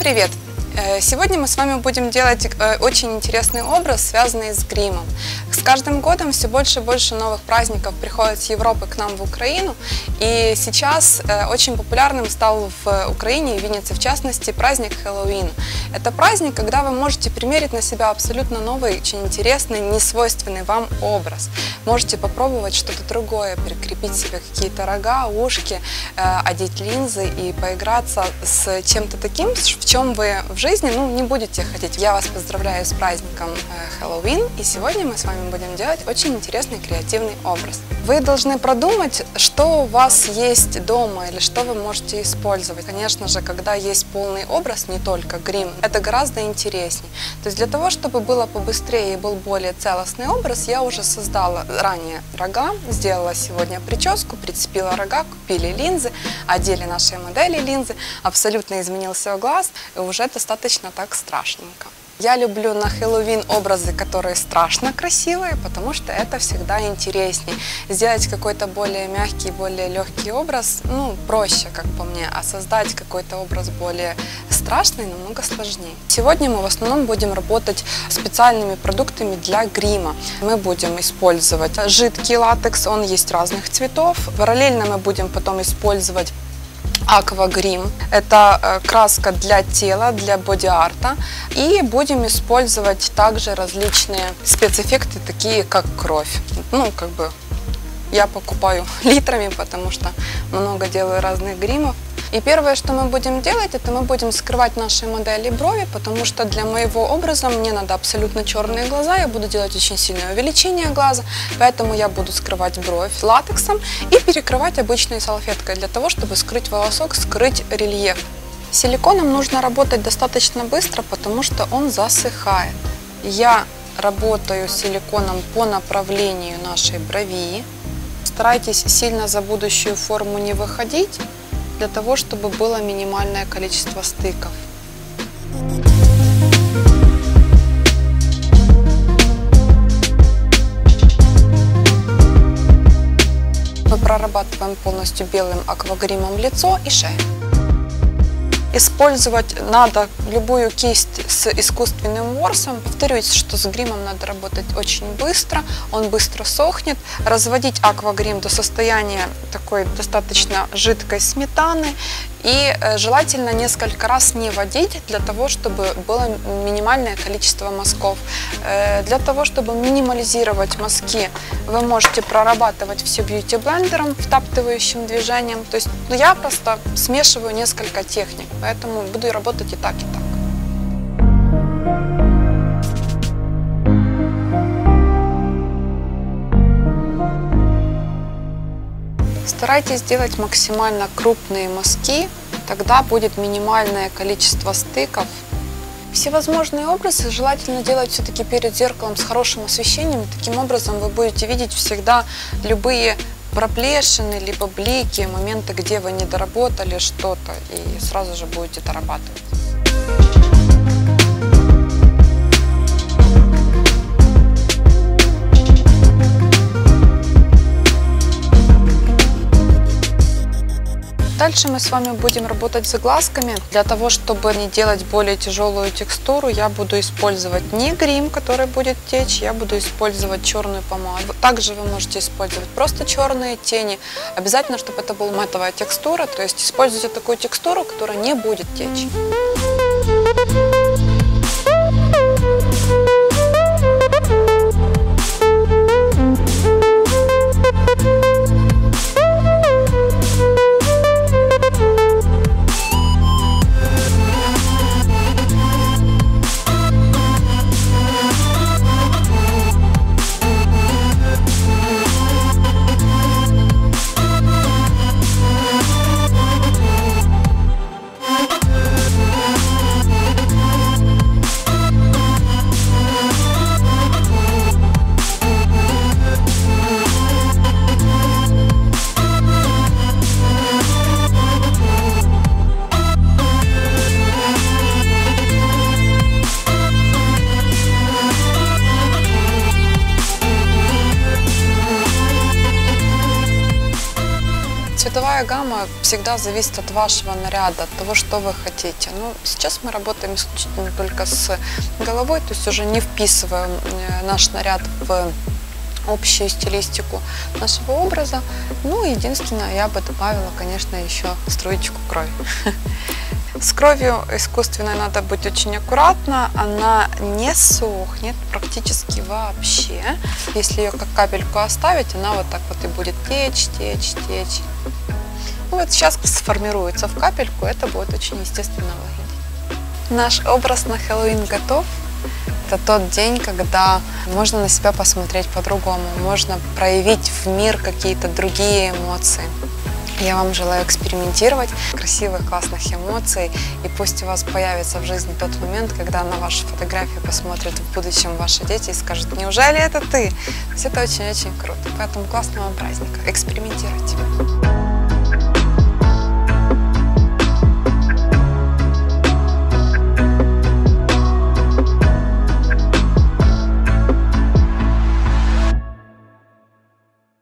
привет! Э, Сегодня мы с вами будем делать э, очень интересный образ, связанный с гримом. С каждым годом все больше и больше новых праздников приходят с Европы к нам в Украину. И сейчас э, очень популярным стал в Украине в Виннице в частности праздник Хэллоуин. Это праздник, когда вы можете примерить на себя абсолютно новый, очень интересный, несвойственный вам образ. Можете попробовать что-то другое, прикрепить себе какие-то рога, ушки, одеть линзы и поиграться с чем-то таким, в чем вы в жизни ну, не будете хотеть. Я вас поздравляю с праздником э, Хэллоуин, и сегодня мы с вами будем делать очень интересный креативный образ. Вы должны продумать, что у вас есть дома или что вы можете использовать. Конечно же, когда есть полный образ, не только грим, это гораздо интереснее. То есть для того, чтобы было побыстрее и был более целостный образ, я уже создала ранее рога, сделала сегодня прическу, прицепила рога, купили линзы, одели нашей модели линзы, абсолютно изменился глаз, и уже достаточно так страшненько. Я люблю на Хэллоуин образы, которые страшно красивые, потому что это всегда интересней. Сделать какой-то более мягкий, более легкий образ, ну, проще, как по мне, а создать какой-то образ более страшный намного сложнее. Сегодня мы в основном будем работать специальными продуктами для грима. Мы будем использовать жидкий латекс, он есть разных цветов. Параллельно мы будем потом использовать Аквагрим. Это э, краска для тела, для боди-арта. И будем использовать также различные спецэффекты, такие как кровь. Ну, как бы я покупаю литрами, потому что много делаю разных гримов. И первое, что мы будем делать, это мы будем скрывать наши модели брови, потому что для моего образа мне надо абсолютно черные глаза, я буду делать очень сильное увеличение глаза, поэтому я буду скрывать бровь латексом и перекрывать обычной салфеткой для того, чтобы скрыть волосок, скрыть рельеф. Силиконом нужно работать достаточно быстро, потому что он засыхает. Я работаю силиконом по направлению нашей брови. Старайтесь сильно за будущую форму не выходить, для того, чтобы было минимальное количество стыков. Мы прорабатываем полностью белым аквагримом лицо и шею. Использовать надо любую кисть с искусственным ворсом. Повторюсь, что с гримом надо работать очень быстро, он быстро сохнет. Разводить аквагрим до состояния такой достаточно жидкой сметаны и э, желательно несколько раз не водить, для того, чтобы было минимальное количество мазков. Э, для того, чтобы минимализировать мазки, вы можете прорабатывать все бьюти-блендером, втаптывающим движением. То есть ну, я просто смешиваю несколько техник, поэтому буду работать и так, и так. Старайтесь делать максимально крупные мазки, тогда будет минимальное количество стыков. Всевозможные образы желательно делать все-таки перед зеркалом с хорошим освещением. Таким образом вы будете видеть всегда любые проплешины, либо блики, моменты, где вы не доработали что-то, и сразу же будете дорабатывать. Дальше мы с вами будем работать с глазками. Для того, чтобы не делать более тяжелую текстуру, я буду использовать не грим, который будет течь, я буду использовать черную помаду. Также вы можете использовать просто черные тени. Обязательно, чтобы это была матовая текстура, то есть используйте такую текстуру, которая не будет течь. Цветовая гамма всегда зависит от вашего наряда, от того, что вы хотите. Ну, сейчас мы работаем исключительно только с головой, то есть уже не вписываем э, наш наряд в общую стилистику нашего образа. Ну, единственное, я бы добавила, конечно, еще струечку крови. С кровью искусственной надо быть очень аккуратно, она не сохнет практически вообще. Если ее как капельку оставить, она вот так вот и будет течь, течь, течь. Вот сейчас сформируется в капельку, это будет очень естественно выглядеть. Наш образ на Хэллоуин готов. Это тот день, когда можно на себя посмотреть по-другому, можно проявить в мир какие-то другие эмоции. Я вам желаю экспериментировать, красивых, классных эмоций. И пусть у вас появится в жизни тот момент, когда на вашу фотографию посмотрят в будущем ваши дети и скажут, неужели это ты? То есть это очень-очень круто. Поэтому классного праздника. Экспериментируйте.